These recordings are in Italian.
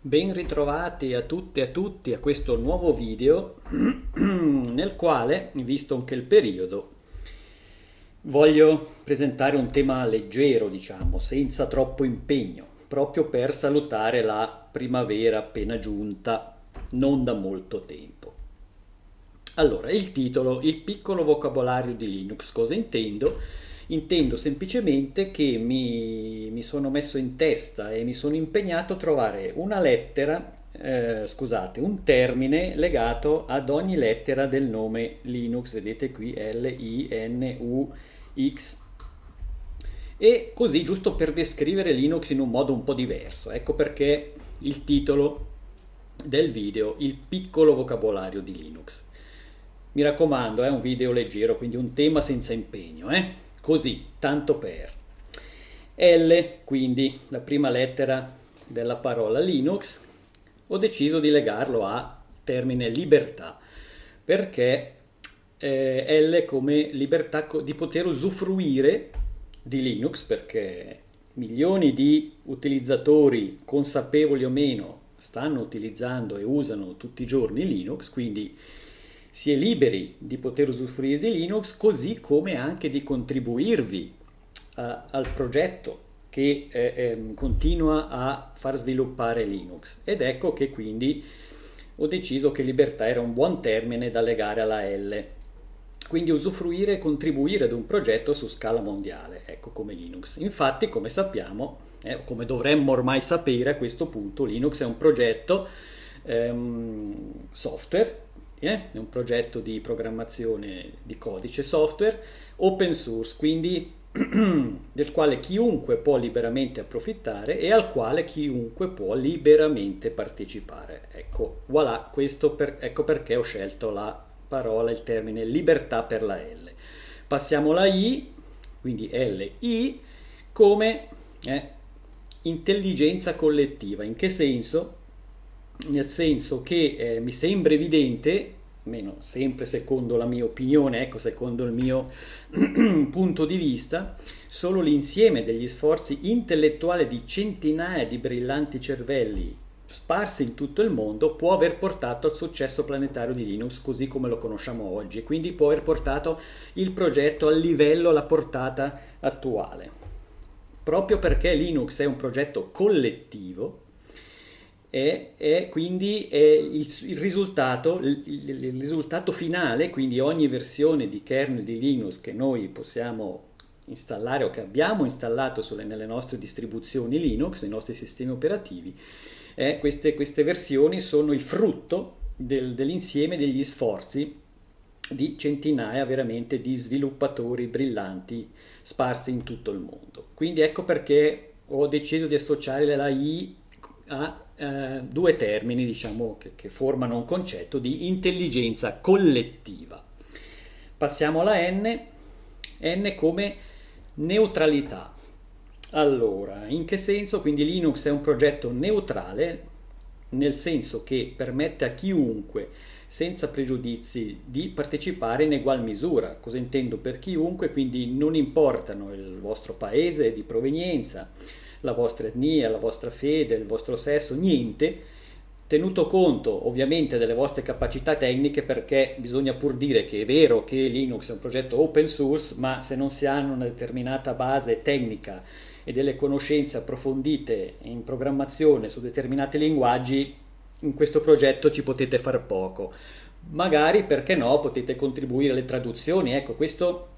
Ben ritrovati a tutte e a tutti a questo nuovo video nel quale, visto anche il periodo, voglio presentare un tema leggero, diciamo, senza troppo impegno, proprio per salutare la primavera appena giunta, non da molto tempo. Allora, il titolo, il piccolo vocabolario di Linux, cosa intendo? Intendo semplicemente che mi, mi, sono messo in testa e mi sono impegnato a trovare una lettera, eh, scusate, un termine legato ad ogni lettera del nome Linux, vedete qui L-I-N-U-X. E così giusto per descrivere Linux in un modo un po' diverso. Ecco perché il titolo del video, il piccolo vocabolario di Linux. Mi raccomando, è un video leggero, quindi un tema senza impegno, eh? Così, tanto per. L, quindi la prima lettera della parola Linux, ho deciso di legarlo a termine libertà, perché eh, L come libertà di poter usufruire di Linux, perché milioni di utilizzatori, consapevoli o meno, stanno utilizzando e usano tutti i giorni Linux, quindi si è liberi di poter usufruire di Linux così come anche di contribuirvi uh, al progetto che eh, eh, continua a far sviluppare Linux ed ecco che quindi ho deciso che libertà era un buon termine da legare alla L quindi usufruire e contribuire ad un progetto su scala mondiale, ecco come Linux. Infatti, come sappiamo, eh, come dovremmo ormai sapere a questo punto, Linux è un progetto ehm, software eh? è un progetto di programmazione di codice software open source, quindi del quale chiunque può liberamente approfittare e al quale chiunque può liberamente partecipare. Ecco, voilà, questo per, ecco perché ho scelto la parola, il termine libertà per la L. Passiamo alla I, quindi LI, come eh, intelligenza collettiva. In che senso? Nel senso che eh, mi sembra evidente, almeno sempre secondo la mia opinione, ecco, secondo il mio punto di vista, solo l'insieme degli sforzi intellettuali di centinaia di brillanti cervelli sparsi in tutto il mondo può aver portato al successo planetario di Linux così come lo conosciamo oggi e quindi può aver portato il progetto al livello, alla portata attuale. Proprio perché Linux è un progetto collettivo, e, e quindi il, il, risultato, il, il, risultato finale, quindi ogni versione di kernel di Linux che noi possiamo installare o che abbiamo installato sulle, nelle nostre distribuzioni Linux, nei nostri sistemi operativi, eh, queste, queste, versioni sono il frutto del, dell'insieme degli sforzi di centinaia veramente di sviluppatori brillanti sparsi in tutto il mondo. Quindi ecco perché ho deciso di associare la I a eh, due termini diciamo, che, che formano un concetto di intelligenza collettiva. Passiamo alla N, N come neutralità. Allora, in che senso? Quindi Linux è un progetto neutrale, nel senso che permette a chiunque, senza pregiudizi, di partecipare in egual misura. Cosa intendo per chiunque? Quindi non importano il vostro paese di provenienza, la vostra etnia, la vostra fede, il vostro sesso, niente, tenuto conto ovviamente delle vostre capacità tecniche perché bisogna pur dire che è vero che Linux è un progetto open source, ma se non si hanno una determinata base tecnica e delle conoscenze approfondite in programmazione su determinati linguaggi, in questo progetto ci potete fare poco. Magari, perché no, potete contribuire alle traduzioni. Ecco, questo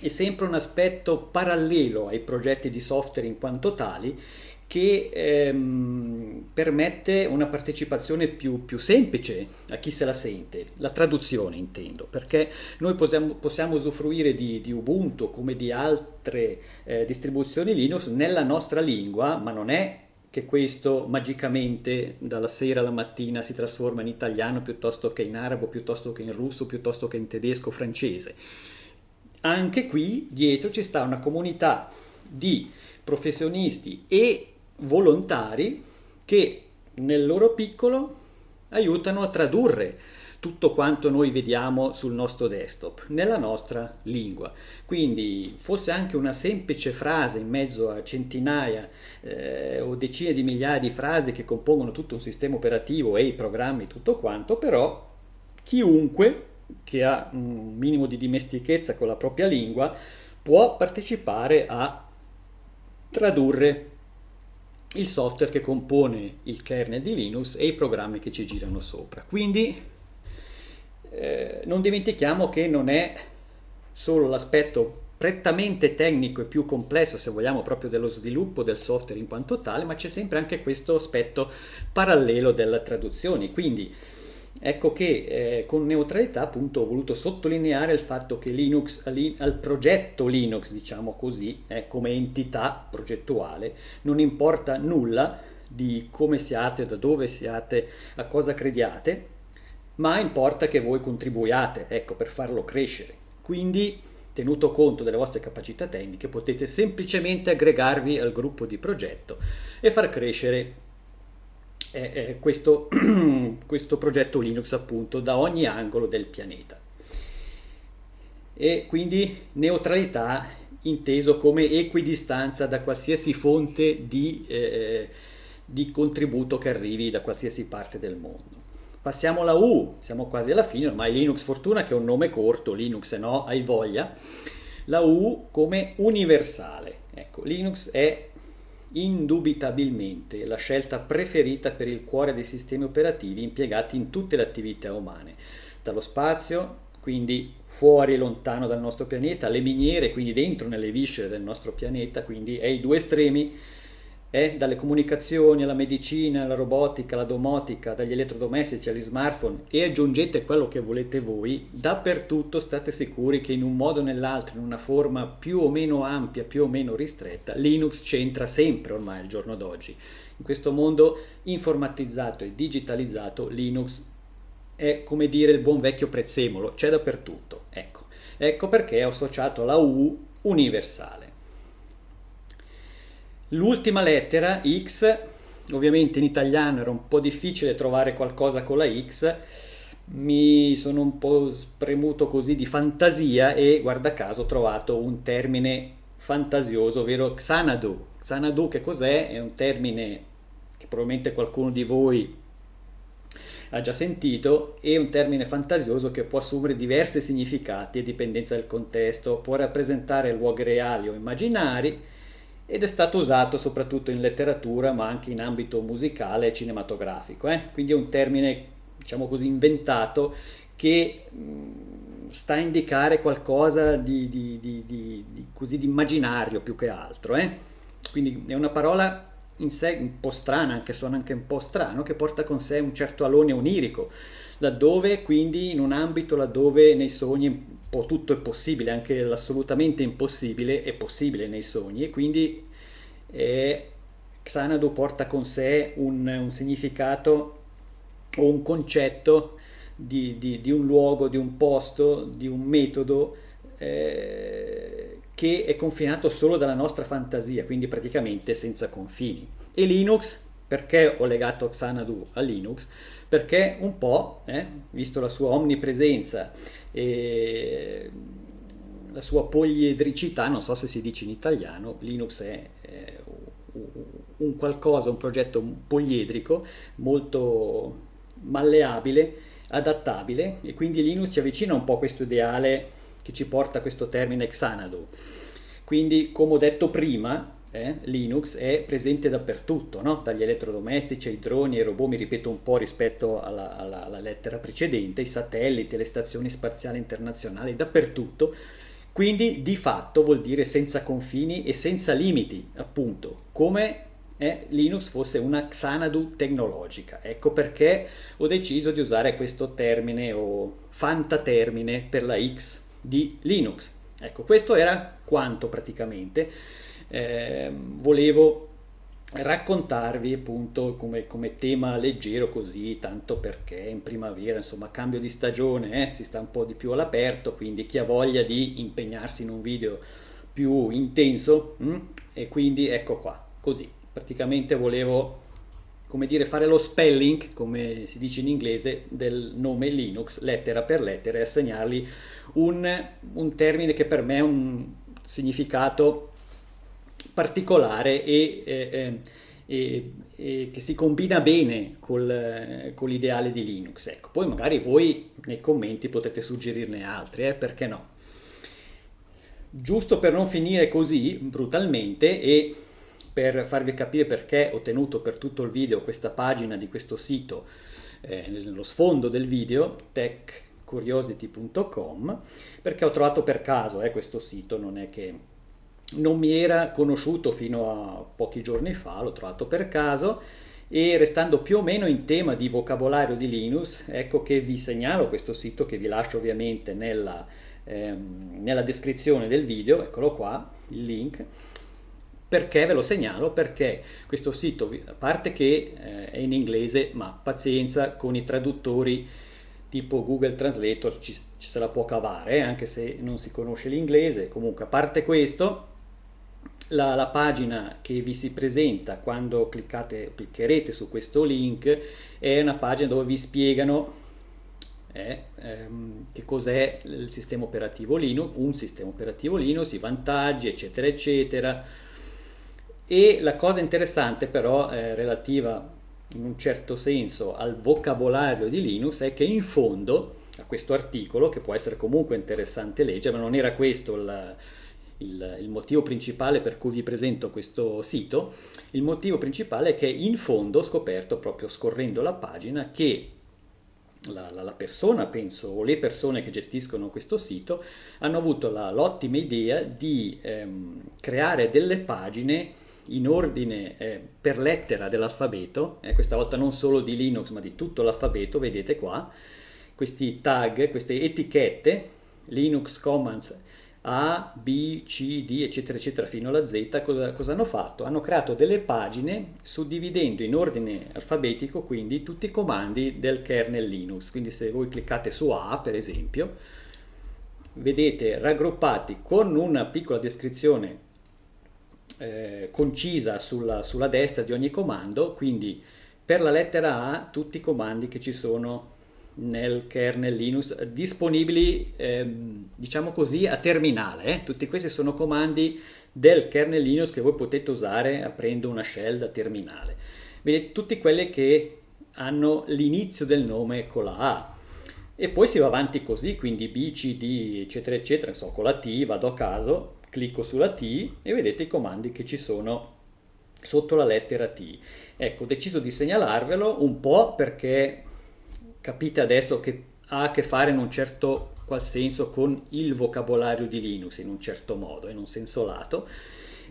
è sempre un aspetto parallelo ai progetti di software in quanto tali che ehm, permette una partecipazione più, più, semplice a chi se la sente, la traduzione intendo, perché noi possiamo, possiamo usufruire di, di, Ubuntu come di altre eh, distribuzioni Linux nella nostra lingua, ma non è che questo magicamente dalla sera alla mattina si trasforma in italiano piuttosto che in arabo, piuttosto che in russo, piuttosto che in tedesco, francese anche qui dietro ci sta una comunità di professionisti e volontari che nel loro piccolo aiutano a tradurre tutto quanto noi vediamo sul nostro desktop, nella nostra lingua. Quindi fosse anche una semplice frase in mezzo a centinaia eh, o decine di migliaia di frasi che compongono tutto un sistema operativo e i programmi, tutto quanto, però chiunque che ha un minimo di dimestichezza con la propria lingua può partecipare a tradurre il software che compone il kernel di Linux e i programmi che ci girano sopra. Quindi eh, non dimentichiamo che non è solo l'aspetto prettamente tecnico e più complesso, se vogliamo, proprio dello sviluppo del software in quanto tale, ma c'è sempre anche questo aspetto parallelo della traduzione. Quindi ecco che eh, con neutralità appunto ho voluto sottolineare il fatto che Linux al progetto Linux, diciamo così, eh, come entità progettuale, non importa nulla di come siate, da dove siate, a cosa crediate, ma importa che voi contribuiate, ecco, per farlo crescere. Quindi, tenuto conto delle vostre capacità tecniche, potete semplicemente aggregarvi al gruppo di progetto e far crescere eh, eh, questo, questo progetto Linux appunto da ogni angolo del pianeta. E quindi neutralità inteso come equidistanza da qualsiasi fonte di, eh, di contributo che arrivi da qualsiasi parte del mondo. Passiamo alla U, siamo quasi alla fine, ormai Linux fortuna che è un nome corto, Linux no hai voglia. La U come universale. Ecco, Linux è indubitabilmente la scelta preferita per il cuore dei sistemi operativi impiegati in tutte le attività umane, dallo spazio, quindi fuori e lontano dal nostro pianeta, alle miniere, quindi dentro nelle viscere del nostro pianeta, quindi ai due estremi eh, dalle comunicazioni alla medicina, alla robotica, alla domotica, dagli elettrodomestici agli smartphone e aggiungete quello che volete voi, dappertutto state sicuri che in un modo o nell'altro, in una forma più o meno ampia, più o meno ristretta, Linux c'entra sempre ormai al giorno d'oggi. In questo mondo informatizzato e digitalizzato, Linux è come dire il buon vecchio prezzemolo, c'è dappertutto. Ecco, ecco perché ho associato la U universale. L'ultima lettera, X, ovviamente in italiano era un po' difficile trovare qualcosa con la X, mi sono un po' spremuto così di fantasia e guarda caso ho trovato un termine fantasioso, ovvero Xanadu. Xanadu che cos'è? È un termine che probabilmente qualcuno di voi ha già sentito, è un termine fantasioso che può assumere diversi significati a dipendenza del contesto, può rappresentare luoghi reali o immaginari, ed è stato usato soprattutto in letteratura ma anche in ambito musicale e cinematografico. Eh? Quindi è un termine, diciamo così, inventato che mh, sta a indicare qualcosa di, di, di, di, così di immaginario più che altro. Eh? Quindi è una parola in sé un po' strana, anche suona anche un po' strano, che porta con sé un certo alone onirico, laddove quindi in un ambito laddove nei sogni po' tutto è possibile, anche l'assolutamente impossibile è possibile nei sogni e quindi eh, Xanadu porta con sé un, un significato o un concetto di, di, di, un luogo, di un posto, di un metodo eh, che è confinato solo dalla nostra fantasia, quindi praticamente senza confini. E Linux, perché ho legato Xanadu a Linux? Perché un po', eh, visto la sua omnipresenza e la sua poliedricità, non so se si dice in italiano, Linux è, è un qualcosa, un progetto poliedrico, molto malleabile, adattabile e quindi Linux ci avvicina un po' a questo ideale che ci porta a questo termine Xanadu. Quindi, come ho detto prima, eh, Linux è presente dappertutto, no? dagli elettrodomestici ai droni ai robot, mi ripeto un po' rispetto alla, alla, alla lettera precedente, i satelliti, le stazioni spaziali internazionali, dappertutto. Quindi di fatto vuol dire senza confini e senza limiti, appunto, come eh, Linux fosse una Xanadu tecnologica. Ecco perché ho deciso di usare questo termine o fantatermine per la X di Linux. Ecco, questo era quanto praticamente eh, volevo raccontarvi appunto come, come, tema leggero così, tanto perché in primavera, insomma, cambio di stagione, eh, si sta un po' di più all'aperto, quindi chi ha voglia di impegnarsi in un video più intenso, mh? Mm, e quindi ecco qua, così, praticamente volevo come dire, fare lo spelling, come si dice in inglese, del nome Linux, lettera per lettera, e assegnargli un, un termine che per me ha un significato particolare e, e, e, e che si combina bene col, con l'ideale di Linux. Ecco, poi magari voi nei commenti potete suggerirne altri, eh, perché no? Giusto per non finire così brutalmente e per farvi capire perché ho tenuto per tutto il video questa pagina di questo sito eh, nello sfondo del video, techcuriosity.com, perché ho trovato per caso eh, questo sito, non è che non mi era conosciuto fino a pochi giorni fa, l'ho trovato per caso e restando più o meno in tema di vocabolario di Linux, ecco che vi segnalo questo sito che vi lascio ovviamente nella, ehm, nella descrizione del video, eccolo qua, il link, perché ve lo segnalo? Perché questo sito, a parte che eh, è in inglese, ma pazienza con i traduttori tipo Google Translator ci, ci se la può cavare, eh, anche se non si conosce l'inglese. Comunque, a parte questo, la, la, pagina che vi si presenta quando cliccate, cliccherete su questo link è una pagina dove vi spiegano eh, ehm, che cos'è il sistema operativo Linux, un sistema operativo Linux, i vantaggi, eccetera, eccetera. E la cosa interessante però eh, relativa in un certo senso al vocabolario di Linux è che in fondo a questo articolo, che può essere comunque interessante leggere, ma non era questo il, il, il, motivo principale per cui vi presento questo sito, il motivo principale è che in fondo ho scoperto proprio scorrendo la pagina che la, la, la, persona, penso, o le persone che gestiscono questo sito hanno avuto la, l'ottima idea di ehm, creare delle pagine in ordine eh, per lettera dell'alfabeto, eh, questa volta non solo di Linux ma di tutto l'alfabeto, vedete qua, questi tag, queste etichette, Linux Commands A, B, C, D, eccetera, eccetera, fino alla Z, cosa, cosa hanno fatto? Hanno creato delle pagine suddividendo in ordine alfabetico quindi tutti i comandi del kernel Linux. Quindi se voi cliccate su A, per esempio, vedete raggruppati con una piccola descrizione eh, concisa sulla, sulla, destra di ogni comando, quindi per la lettera A tutti i comandi che ci sono nel kernel Linux disponibili ehm, diciamo così a terminale, eh? tutti questi sono comandi del kernel Linux che voi potete usare aprendo una shell da terminale. Vedete tutti quelli che hanno l'inizio del nome con la A e poi si va avanti così, quindi B, C, D, eccetera, eccetera, so, con la T vado a caso clicco sulla T e vedete i comandi che ci sono sotto la lettera T. Ecco, ho deciso di segnalarvelo un po' perché capite adesso che ha a che fare in un certo qual senso con il vocabolario di Linux in un certo modo, in un senso lato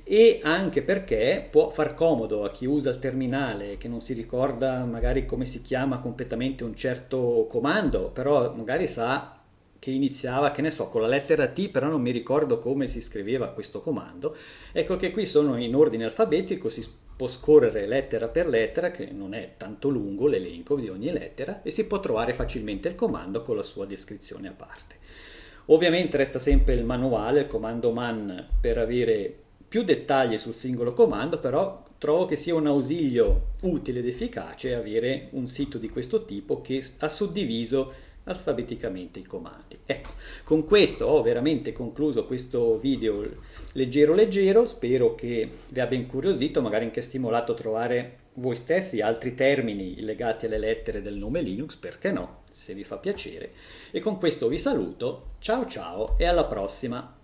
e anche perché può far comodo a chi usa il terminale che non si ricorda magari come si chiama completamente un certo comando, però magari sa che iniziava, che ne so, con la lettera T, però non mi ricordo come si scriveva questo comando. Ecco che qui sono in ordine alfabetico, si può scorrere lettera per lettera, che non è tanto lungo l'elenco di ogni lettera, e si può trovare facilmente il comando con la sua descrizione a parte. Ovviamente resta sempre il manuale, il comando man per avere più dettagli sul singolo comando, però trovo che sia un ausilio utile ed efficace avere un sito di questo tipo che ha suddiviso alfabeticamente i comandi. Ecco, con questo ho veramente concluso questo video leggero leggero, spero che vi abbia incuriosito, magari anche stimolato a trovare voi stessi altri termini legati alle lettere del nome Linux, perché no, se vi fa piacere. E con questo vi saluto, ciao ciao e alla prossima!